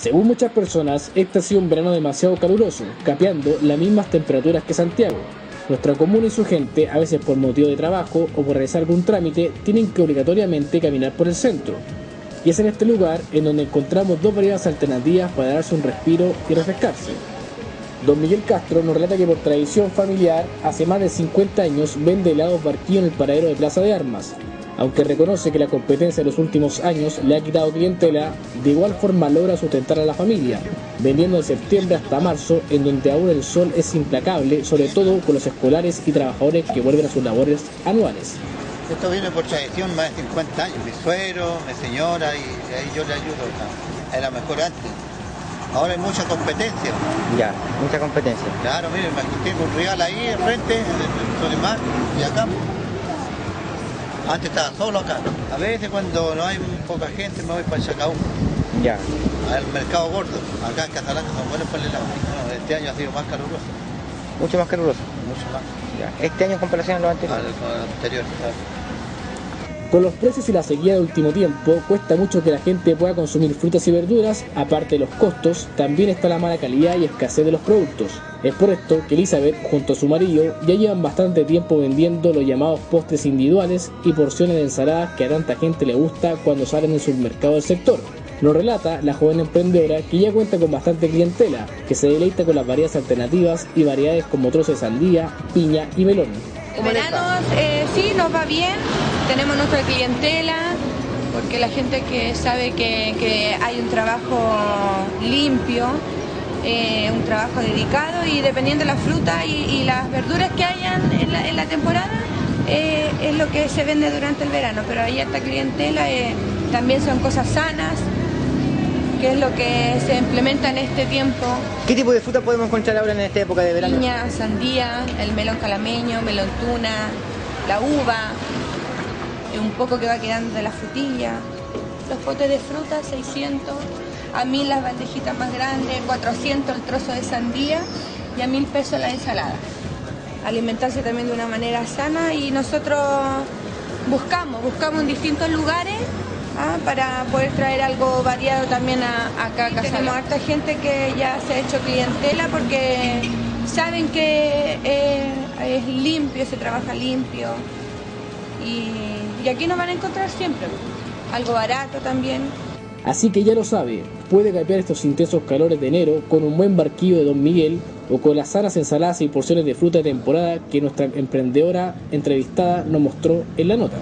Según muchas personas, este ha sido un verano demasiado caluroso, capeando las mismas temperaturas que Santiago. Nuestra comuna y su gente, a veces por motivo de trabajo o por realizar algún trámite, tienen que obligatoriamente caminar por el centro. Y es en este lugar en donde encontramos dos variedades alternativas para darse un respiro y refrescarse. Don Miguel Castro nos relata que por tradición familiar, hace más de 50 años vende helados barquillo en el paradero de Plaza de Armas. Aunque reconoce que la competencia de los últimos años le ha quitado clientela, de igual forma logra sustentar a la familia, vendiendo de septiembre hasta marzo, en donde aún el sol es implacable, sobre todo con los escolares y trabajadores que vuelven a sus labores anuales. Esto viene por tradición más de 50 años, mi suero, mi señora, y ahí yo le ayudo. Era mejor antes. Ahora hay mucha competencia. Ya, mucha competencia. Claro, miren, tengo un real ahí enfrente, en el mar, y acá. Antes estaba solo acá. A veces cuando no hay poca gente me voy para el Chacaú. Ya. Al mercado gordo. Acá en Catalán son buenos para el helado. este año ha sido más caluroso. Mucho más caluroso. Mucho más. Ya. Este año en comparación a los anteriores. Al, anterior, con los precios y la sequía de último tiempo, cuesta mucho que la gente pueda consumir frutas y verduras, aparte de los costos, también está la mala calidad y escasez de los productos. Es por esto que Elizabeth, junto a su marido, ya llevan bastante tiempo vendiendo los llamados postres individuales y porciones de ensaladas que a tanta gente le gusta cuando salen del submercado del sector. Nos relata la joven emprendedora que ya cuenta con bastante clientela, que se deleita con las variedades alternativas y variedades como trozos de sandía, piña y melón. En eh, sí, nos va bien, tenemos nuestra clientela, porque la gente que sabe que, hay un trabajo limpio, eh, un trabajo dedicado y dependiendo de la fruta y, las verduras que hayan en la, temporada, eh, es lo que se vende durante el verano, pero hay esta clientela, también son cosas sanas, que es lo que se implementa en este tiempo. ¿Qué tipo de fruta podemos encontrar ahora en esta época de verano? Piña, sandía, el melón calameño, melón tuna, la uva, un poco que va quedando de la frutilla. Los potes de fruta, 600, a 1000 las bandejitas más grandes, 400 el trozo de sandía. Y a 1000 pesos la ensalada. Alimentarse también de una manera sana y nosotros buscamos, buscamos en distintos lugares Ah, para poder traer algo variado también a, acá a Casa. Tenemos harta gente que ya se ha hecho clientela porque saben que eh, es limpio, se trabaja limpio y, aquí nos van a encontrar siempre, algo barato también. Así que ya lo sabe, puede capear estos intensos calores de enero con un buen barquillo de Don Miguel o con las sanas ensaladas y porciones de fruta de temporada que nuestra emprendedora entrevistada nos mostró en la nota.